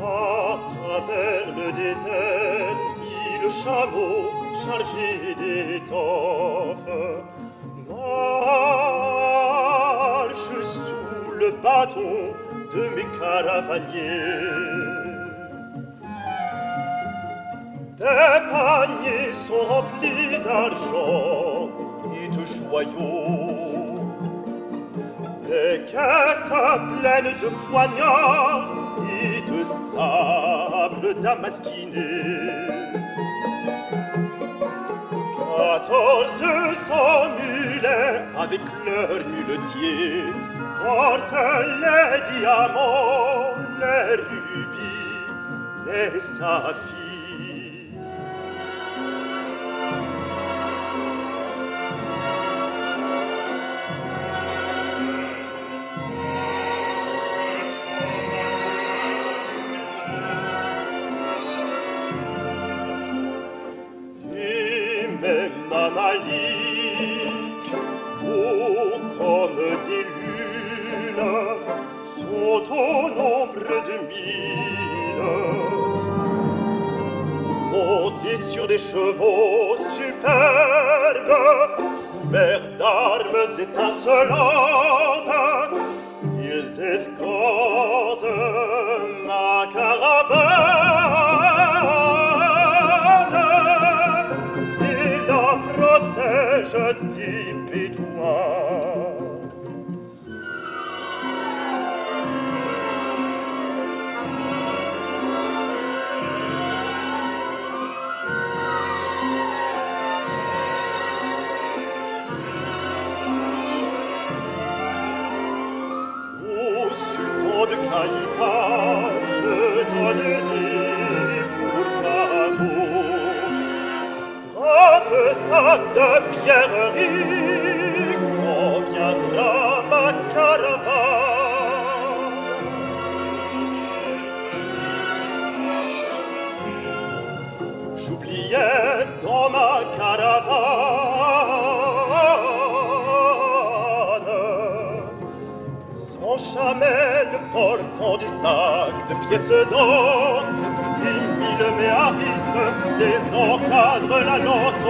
À travers le désert, mille chameaux chargés d'étoffes marchent sous le bâton de mes caravaniers. Des paniers sont remplis d'argent des caisses pleines de poignards et de sable damasquiné. Quatorze cent mulets avec leurs muletiers portent les diamants, les rubis, les saphirs. même Malik, ô comme des lunes sont au nombre de mille. Montés sur des chevaux superbes, couverts d'armes étincelantes, ils escortent ti pétois. Ô sultan de Caïta, trente sacs de pierreries quand viendra ma caravane. J'oubliais dans ma son chamel portant des sacs de pièces d'or et mille méaristes les encadrent la lance.